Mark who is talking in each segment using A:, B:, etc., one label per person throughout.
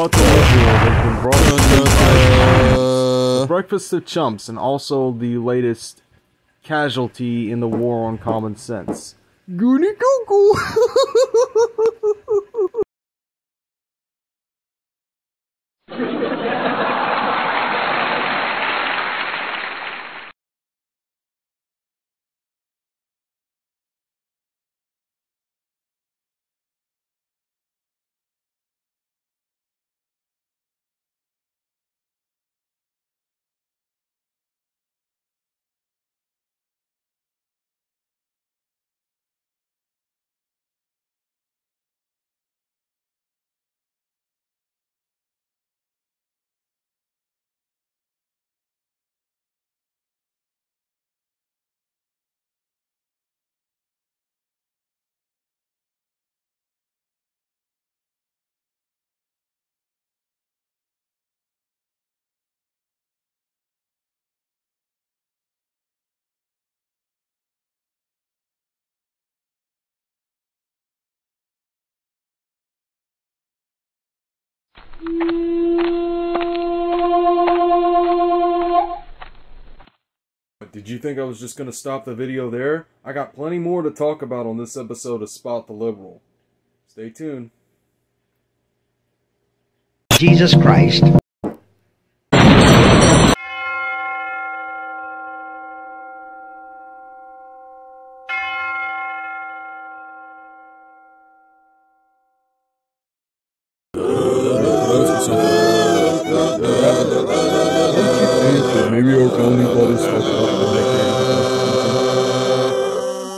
A: The has been brought to you by
B: Uh,
A: Breakfast of Chumps and also the latest casualty in the war on common sense. Goonie Goo Did you think I was just gonna stop the video there? I got plenty more to talk about on this episode of Spot the Liberal. Stay tuned.
C: Jesus Christ.
A: Maybe our founding fathers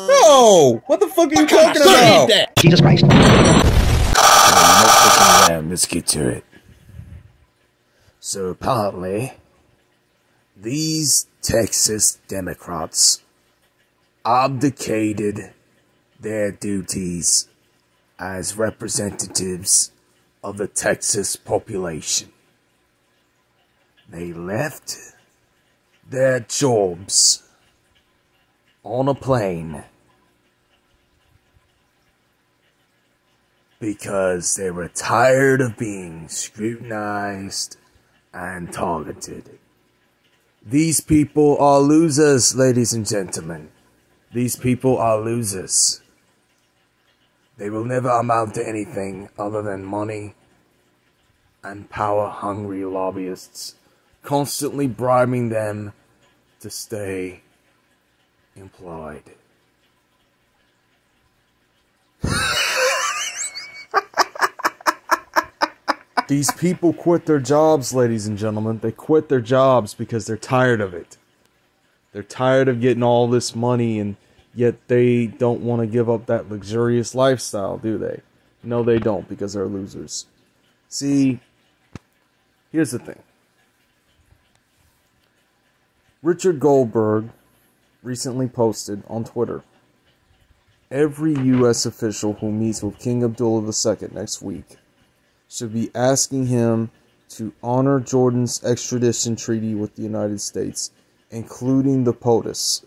B: no! What the fuck are you talking about?
C: Jesus Christ.
D: around. Let's get to it. So apparently, these Texas Democrats abdicated their duties as representatives of the Texas population. They left their jobs on a plane because they were tired of being scrutinized and targeted. These people are losers, ladies and gentlemen. These people are losers. They will never amount to anything other than money and power hungry lobbyists constantly bribing them to stay employed.
A: These people quit their jobs, ladies and gentlemen. They quit their jobs because they're tired of it. They're tired of getting all this money and yet they don't want to give up that luxurious lifestyle, do they? No, they don't because they're losers. See, here's the thing Richard Goldberg recently posted on Twitter every U.S. official who meets with King Abdullah II next week should be asking him to honor Jordan's extradition treaty with the United States, including the POTUS.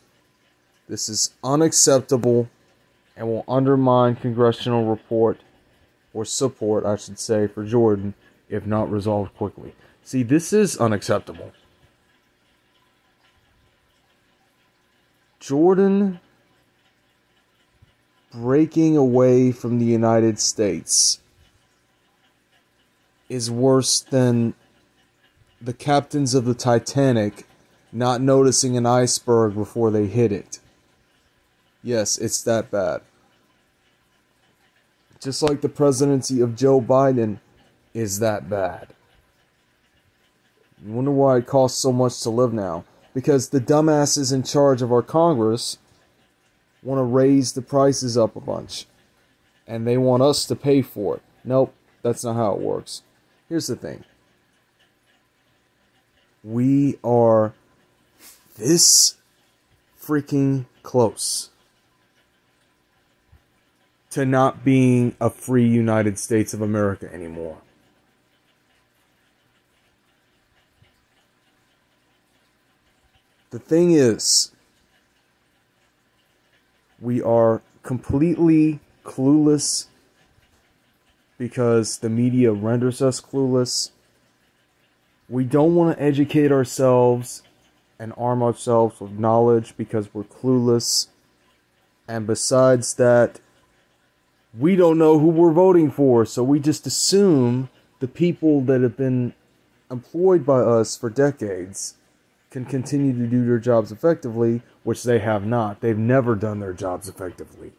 A: This is unacceptable and will undermine congressional report or support, I should say, for Jordan if not resolved quickly. See, this is unacceptable. Jordan breaking away from the United States is worse than the captains of the Titanic not noticing an iceberg before they hit it. Yes, it's that bad. Just like the presidency of Joe Biden is that bad. You wonder why it costs so much to live now? Because the dumbasses in charge of our Congress want to raise the prices up a bunch. And they want us to pay for it. Nope, that's not how it works. Here's the thing we are this freaking close to not being a free United States of America anymore. The thing is, we are completely clueless because the media renders us clueless. We don't want to educate ourselves and arm ourselves with knowledge because we're clueless. And besides that, we don't know who we're voting for, so we just assume the people that have been employed by us for decades can continue to do their jobs effectively, which they have not. They've never done their jobs effectively.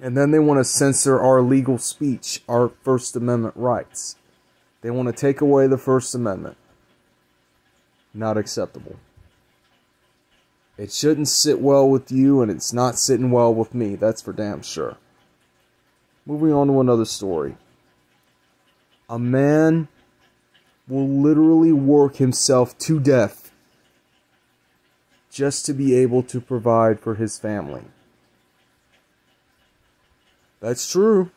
A: And then they want to censor our legal speech, our First Amendment rights. They want to take away the First Amendment. Not acceptable. It shouldn't sit well with you, and it's not sitting well with me. That's for damn sure. Moving on to another story. A man will literally work himself to death just to be able to provide for his family. That's true.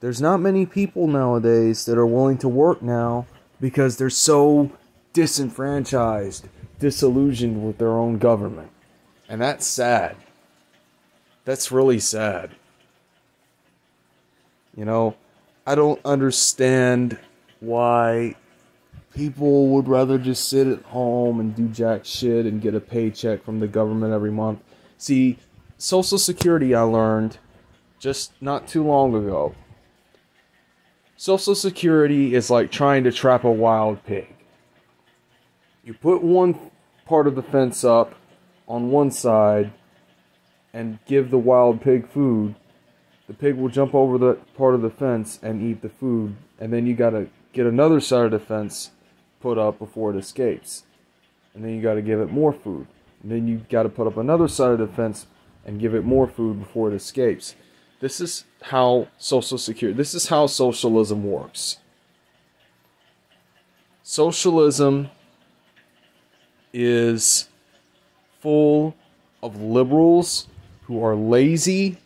A: There's not many people nowadays that are willing to work now because they're so disenfranchised, disillusioned with their own government. And that's sad. That's really sad. You know, I don't understand why people would rather just sit at home and do jack shit and get a paycheck from the government every month. See, Social Security, I learned just not too long ago. Social Security is like trying to trap a wild pig. You put one part of the fence up on one side and give the wild pig food, the pig will jump over the part of the fence and eat the food, and then you gotta get another side of the fence put up before it escapes. And then you gotta give it more food. And then you gotta put up another side of the fence and give it more food before it escapes. This is how social security, this is how socialism works. Socialism is full of liberals who are lazy,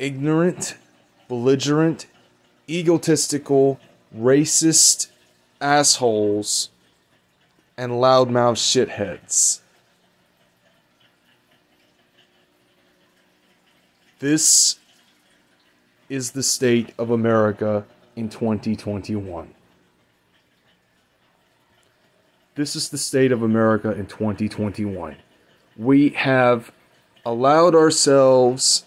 A: ignorant, belligerent, egotistical, racist assholes, and loudmouth shitheads. This is the state of America in 2021. This is the state of America in 2021. We have allowed ourselves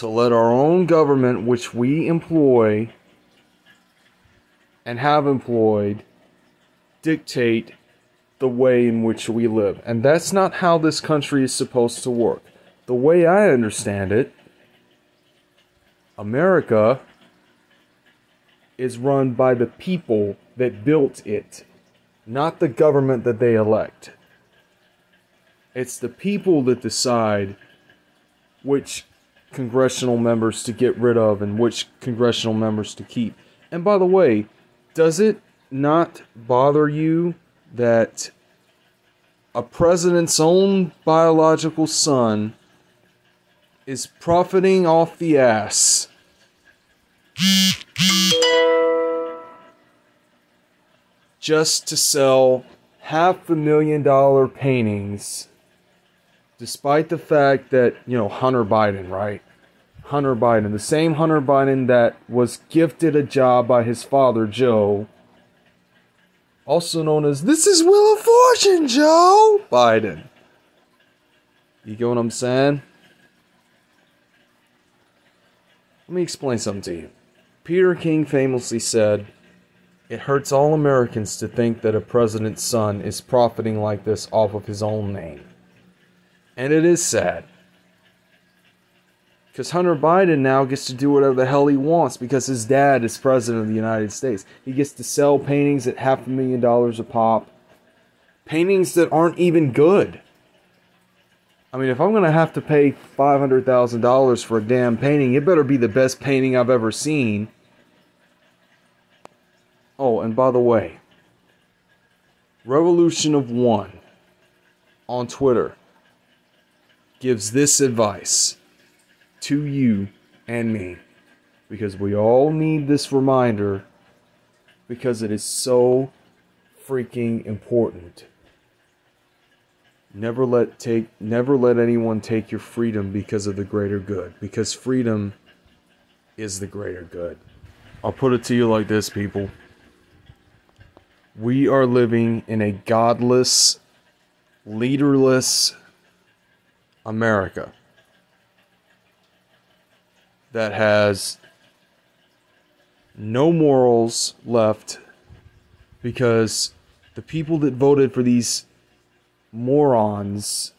A: to let our own government, which we employ and have employed, dictate the way in which we live. And that's not how this country is supposed to work. The way I understand it, America is run by the people that built it, not the government that they elect. It's the people that decide which congressional members to get rid of and which congressional members to keep. And by the way, does it not bother you that a president's own biological son is profiting off the ass? Just to sell half a million dollar paintings despite the fact that, you know, Hunter Biden, right? Hunter Biden, the same Hunter Biden that was gifted a job by his father, Joe, also known as This is Will of Fortune, Joe Biden. You get what I'm saying? Let me explain something to you. Peter King famously said, It hurts all Americans to think that a president's son is profiting like this off of his own name. And it is sad. Because Hunter Biden now gets to do whatever the hell he wants because his dad is president of the United States. He gets to sell paintings at half a million dollars a pop. Paintings that aren't even good. I mean, if I'm going to have to pay $500,000 for a damn painting, it better be the best painting I've ever seen. Oh, and by the way, Revolution of One on Twitter gives this advice to you and me because we all need this reminder because it is so freaking important. Never let take never let anyone take your freedom because of the greater good because freedom is the greater good. I'll put it to you like this, people. We are living in a godless, leaderless America that has no morals left because the people that voted for these morons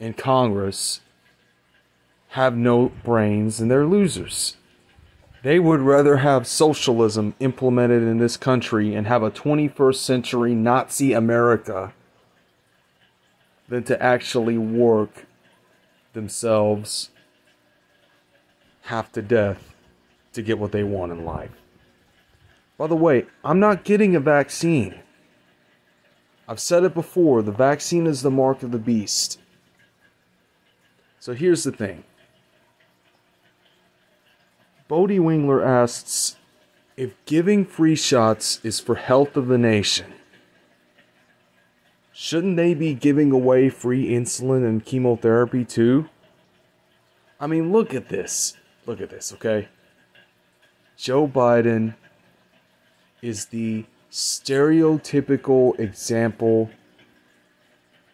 A: in Congress have no brains and they're losers. They would rather have socialism implemented in this country and have a 21st century Nazi America than to actually work themselves half to death to get what they want in life. By the way, I'm not getting a vaccine. I've said it before the vaccine is the mark of the beast. So here's the thing Bodie Wingler asks if giving free shots is for health of the nation. Shouldn't they be giving away free insulin and chemotherapy too? I mean, look at this. Look at this, okay? Joe Biden is the stereotypical example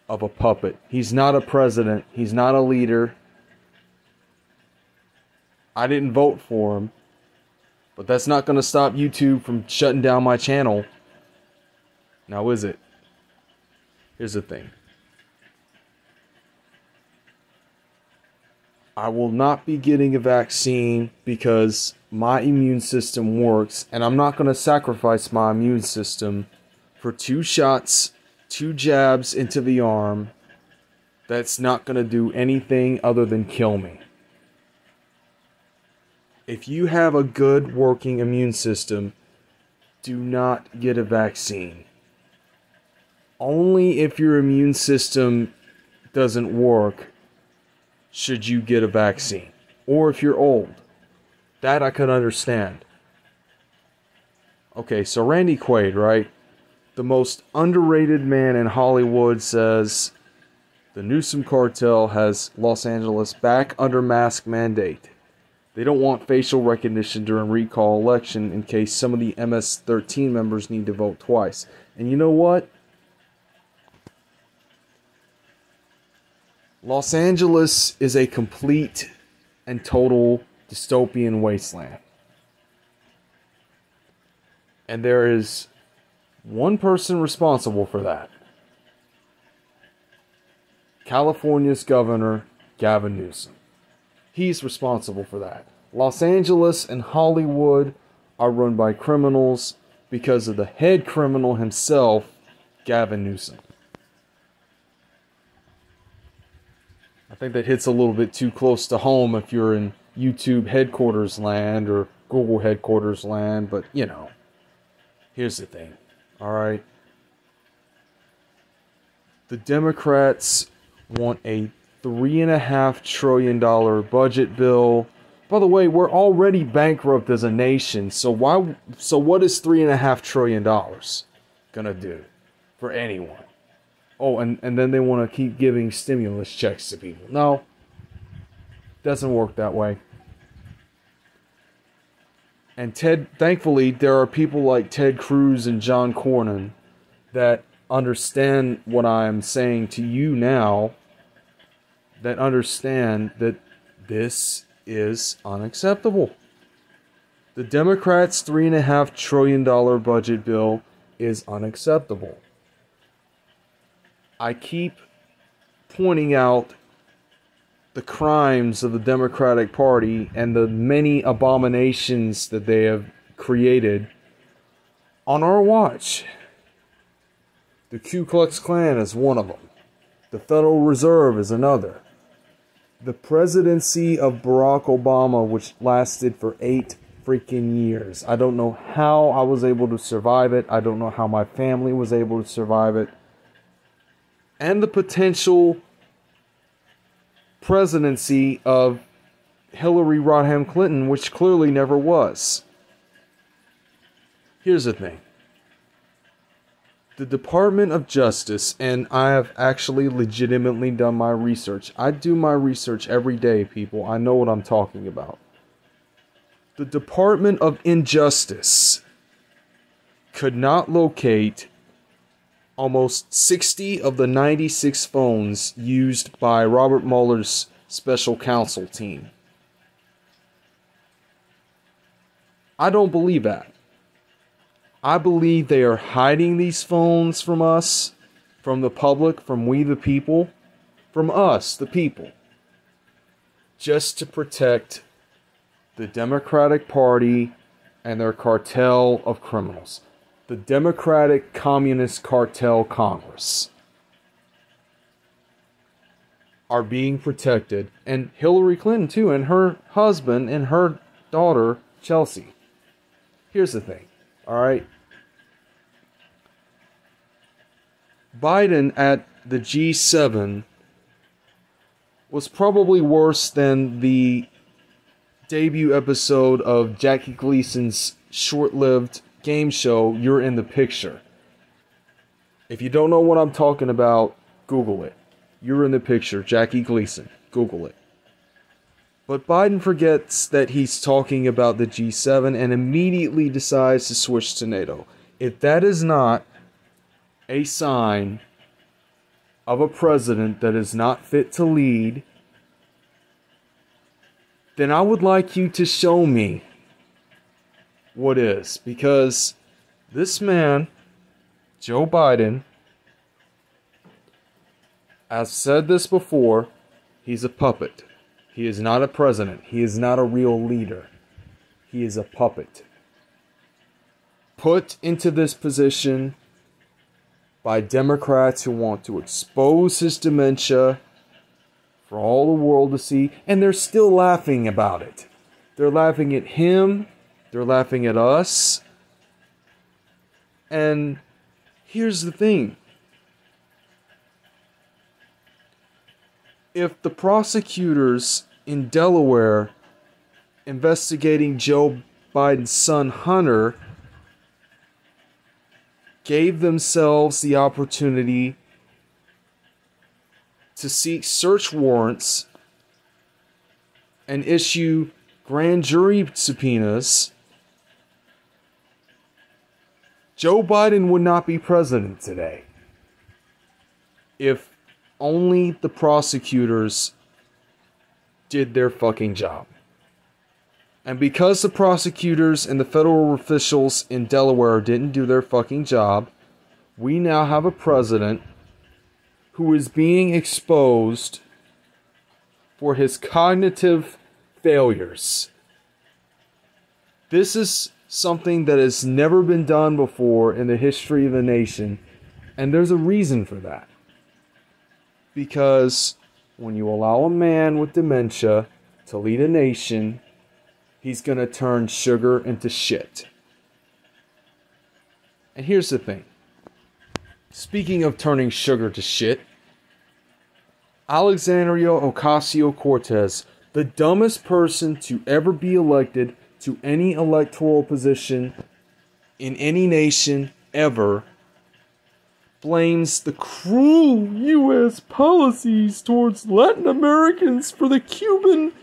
A: of a puppet. He's not a president, he's not a leader. I didn't vote for him, but that's not going to stop YouTube from shutting down my channel. Now, is it? Here's the thing I will not be getting a vaccine because my immune system works, and I'm not going to sacrifice my immune system for two shots, two jabs into the arm. That's not going to do anything other than kill me. If you have a good working immune system, do not get a vaccine. Only if your immune system doesn't work should you get a vaccine. Or if you're old. That I could understand. Okay, so Randy Quaid, right? The most underrated man in Hollywood says the Newsom cartel has Los Angeles back under mask mandate. They don't want facial recognition during recall election in case some of the MS-13 members need to vote twice. And you know what? Los Angeles is a complete and total dystopian wasteland. And there is one person responsible for that California's governor, Gavin Newsom. He's responsible for that. Los Angeles and Hollywood are run by criminals because of the head criminal himself, Gavin Newsom. I think that hits a little bit too close to home if you're in YouTube headquarters land or Google headquarters land, but you know, here's the thing, all right? The Democrats want a three and a half trillion dollar budget bill. By the way, we're already bankrupt as a nation, so why? So what is three and a half trillion dollars gonna do for anyone? Oh, and, and then they want to keep giving stimulus checks to people. No, doesn't work that way. And Ted, thankfully, there are people like Ted Cruz and John Cornyn that understand what I'm saying to you now, that understand that this is unacceptable. The Democrats' $3.5 trillion budget bill is unacceptable. I keep pointing out the crimes of the Democratic Party and the many abominations that they have created on our watch. The Ku Klux Klan is one of them. The Federal Reserve is another. The presidency of Barack Obama, which lasted for eight freaking years. I don't know how I was able to survive it. I don't know how my family was able to survive it and the potential presidency of Hillary Rodham Clinton, which clearly never was. Here's the thing the Department of Justice, and I have actually legitimately done my research. I do my research every day, people. I know what I'm talking about. the Department of Injustice could not locate almost 60 of the 96 phones used by Robert Mueller's special counsel team. I don't believe that. I believe they are hiding these phones from us, from the public, from we the people, from us, the people, just to protect the Democratic Party and their cartel of criminals. The Democratic Communist Cartel Congress are being protected, and Hillary Clinton, too, and her husband and her daughter, Chelsea. Here's the thing, all right? Biden at the G7 was probably worse than the debut episode of Jackie Gleason's short lived game show, You're in the Picture. If you don't know what I'm talking about, Google it. You're in the Picture, Jackie Gleason. Google it. But Biden forgets that he's talking about the G7 and immediately decides to switch to NATO. If that is not a sign of a president that is not fit to lead, then I would like you to show me what is. Because this man, Joe Biden, I've said this before, he's a puppet. He is not a president. He is not a real leader. He is a puppet. Put into this position by Democrats who want to expose his dementia for all the world to see, and they're still laughing about it. They're laughing at him, they're laughing at us. And here's the thing if the prosecutors in Delaware investigating Joe Biden's son Hunter gave themselves the opportunity to seek search warrants and issue grand jury subpoenas, Joe Biden would not be president today if only the prosecutors did their fucking job. And because the prosecutors and the federal officials in Delaware didn't do their fucking job, we now have a president who is being exposed for his cognitive failures. This is something that has never been done before in the history of the nation, and there's a reason for that. Because when you allow a man with dementia to lead a nation, he's going to turn sugar into shit. And here's the thing speaking of turning sugar to shit, Alexandria Ocasio Cortez, the dumbest person to ever be elected to any electoral position in any nation ever, blames the cruel U.S. policies towards Latin Americans for the Cuban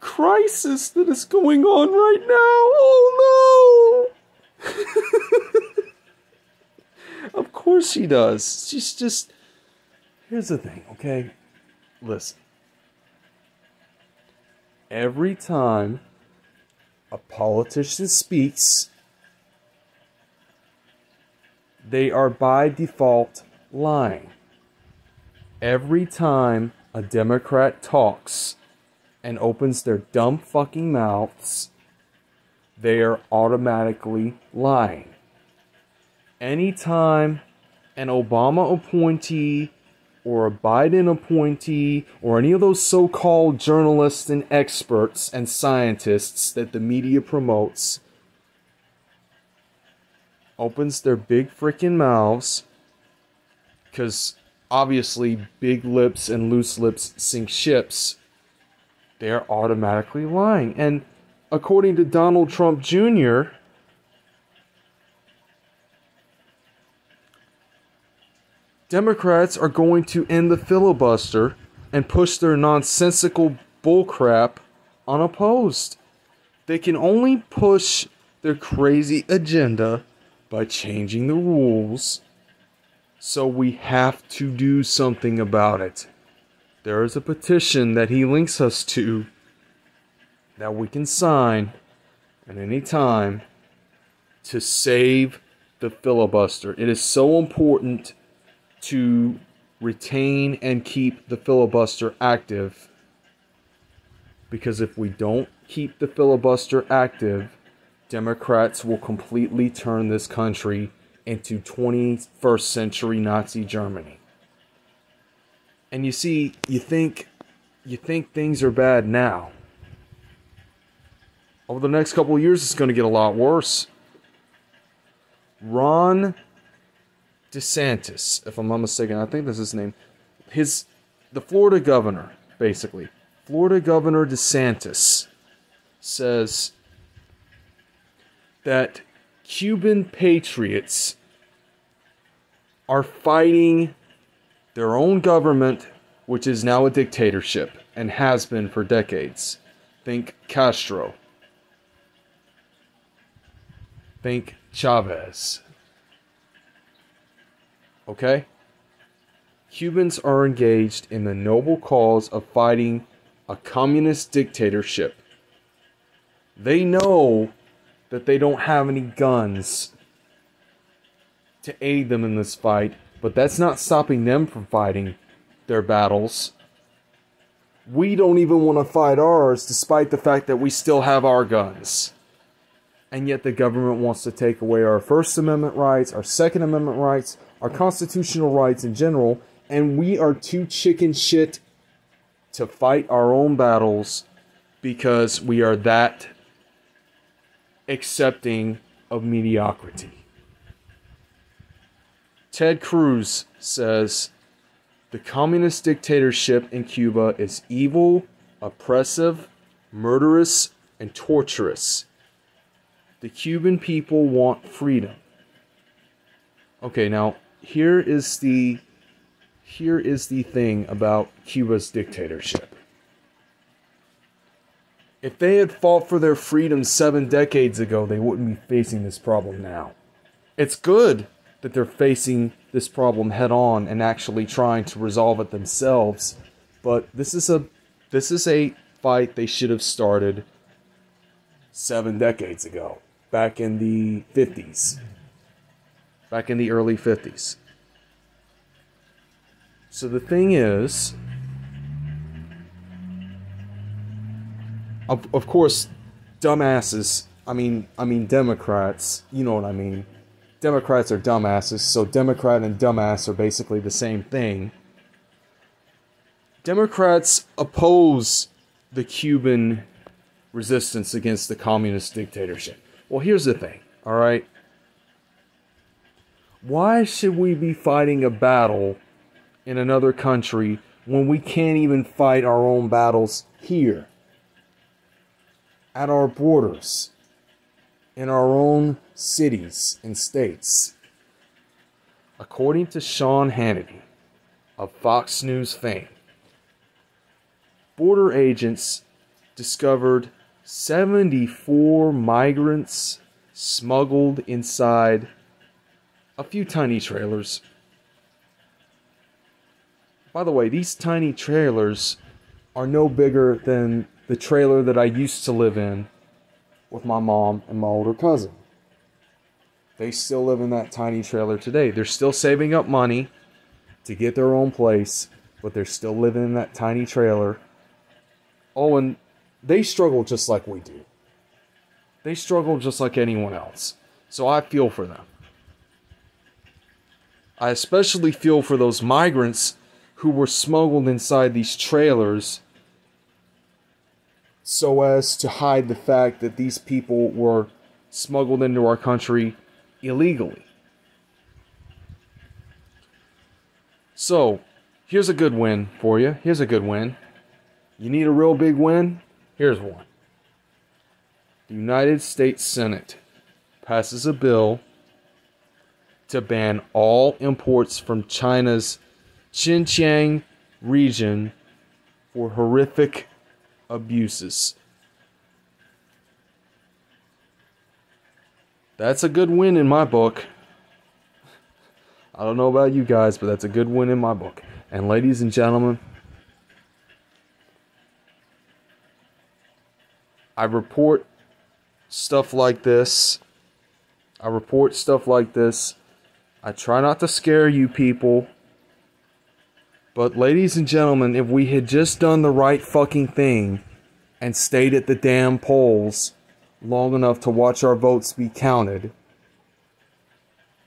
A: crisis that is going on right now. Oh no! of course she does. She's just. Here's the thing, okay? Listen. Every time a politician speaks, they are by default lying. Every time a Democrat talks and opens their dumb fucking mouths, they are automatically lying. Anytime an Obama appointee or a Biden appointee or any of those so called journalists and experts and scientists that the media promotes opens their big freaking mouths because obviously big lips and loose lips sink ships. They're automatically lying. And according to donald trump jr democrats are going to end the filibuster and push their nonsensical bullcrap unopposed They can only push their crazy agenda by changing the rules. So we have to do something about it. There is a petition that he links us to that we can sign at any time to save the filibuster. It is so important to retain and keep the filibuster active because if we don't keep the filibuster active, Democrats will completely turn this country into 21st century Nazi Germany. And you see, you think you think things are bad now. Over the next couple of years it's going to get a lot worse. Ron DeSantis, if I'm not mistaken, I think that's his name. His the Florida governor, basically. Florida Governor DeSantis says that Cuban patriots are fighting their own government, which is now a dictatorship and has been for decades. Think Castro. Think Chavez. Okay? Cubans are engaged in the noble cause of fighting a communist dictatorship. They know that they don't have any guns to aid them in this fight, but that's not stopping them from fighting their battles. We don't even want to fight ours, despite the fact that we still have our guns. And yet the government wants to take away our First Amendment rights, our Second Amendment rights, our constitutional rights in general, and we are too chicken shit to fight our own battles because we are that accepting of mediocrity. Ted Cruz says the communist dictatorship in Cuba is evil, oppressive, murderous, and torturous. The Cuban people want freedom. Okay, now here is the here is the thing about Cuba's dictatorship. If they had fought for their freedom seven decades ago, they wouldn't be facing this problem now. It's good that they're facing this problem head on and actually trying to resolve it themselves, but this is a this is a fight they should have started seven decades ago, back in the 50s, back in the early 50s. So the thing is, of, of course, dumbasses. I mean, I mean Democrats. You know what I mean. Democrats are dumbasses. So Democrat and dumbass are basically the same thing. Democrats oppose the Cuban resistance against the communist dictatorship. Well, here's the thing. All right. Why should we be fighting a battle in another country when we can't even fight our own battles here? at our borders, in our own cities and states. According to Sean Hannity of Fox News fame, border agents discovered 74 migrants smuggled inside a few tiny trailers. By the way, these tiny trailers are no bigger than the trailer that I used to live in with my mom and my older cousin. They still live in that tiny trailer today. They're still saving up money to get their own place, but they're still living in that tiny trailer. Oh, and they struggle just like we do. They struggle just like anyone else. So I feel for them. I especially feel for those migrants who were smuggled inside these trailers so as to hide the fact that these people were smuggled into our country illegally. So, here's a good win for you. Here's a good win. You need a real big win? Here's one. The United States Senate passes a bill to ban all imports from China's Xinjiang region for horrific abuses. That's a good win in my book. I don't know about you guys, but that's a good win in my book. And ladies and gentlemen, I report stuff like this. I report stuff like this. I try not to scare you people. But, ladies and gentlemen, if we had just done the right fucking thing and stayed at the damn polls long enough to watch our votes be counted,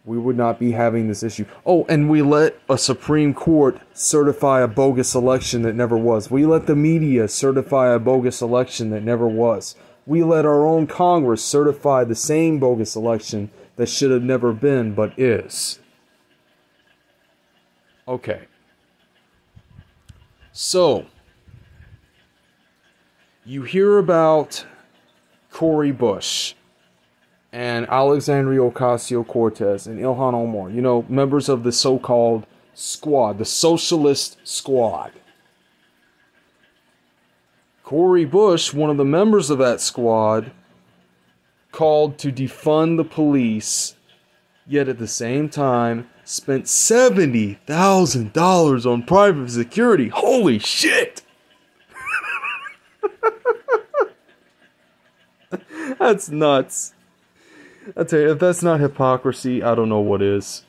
A: we would not be having this issue. Oh, and we let a Supreme Court certify a bogus election that never was. We let the media certify a bogus election that never was. We let our own Congress certify the same bogus election that should have never been but is. Okay. So, you hear about Cori Bush and Alexandria Ocasio Cortez and Ilhan Omar, you know, members of the so called squad, the socialist squad. Cori Bush, one of the members of that squad, called to defund the police, yet at the same time spent $70,000 on private security. Holy shit! That's nuts. I tell you, if that's not hypocrisy, I don't know what is.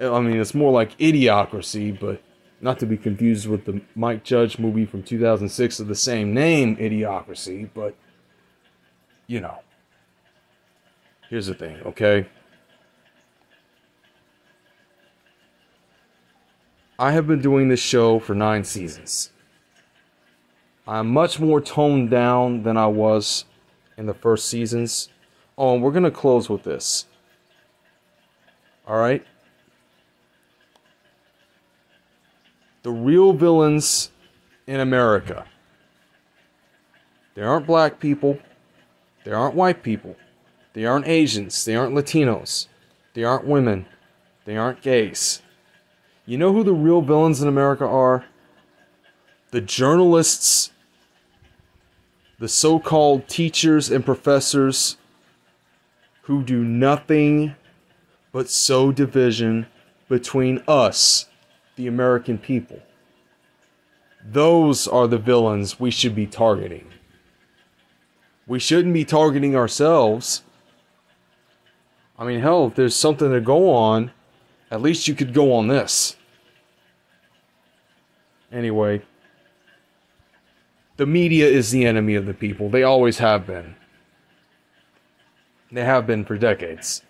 A: I mean, it's more like idiocracy, but not to be confused with the Mike Judge movie from 2006 of the same name, Idiocracy, but you know. Here's the thing, okay? I have been doing this show for nine seasons. I'm much more toned down than I was in the first seasons. Oh, and we're going to close with this. All right? The real villains in America. They aren't black people. They aren't white people. They aren't Asians. They aren't Latinos. They aren't women. They aren't gays. You know who the real villains in America are? The journalists, the so called teachers and professors who do nothing but sow division between us, the American people. Those are the villains we should be targeting. We shouldn't be targeting ourselves. I mean, hell, if there's something to go on, at least you could go on this. Anyway, the media is the enemy of the people. They always have been. They have been for decades.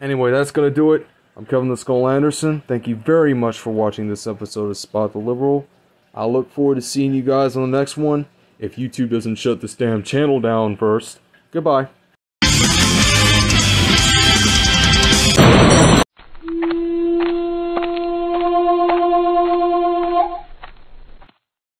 A: Anyway, that's going to do it. I'm Kevin the Skull Anderson. Thank you very much for watching this episode of Spot the Liberal. I look forward to seeing you guys on the next one if YouTube doesn't shut this damn channel down first. Goodbye.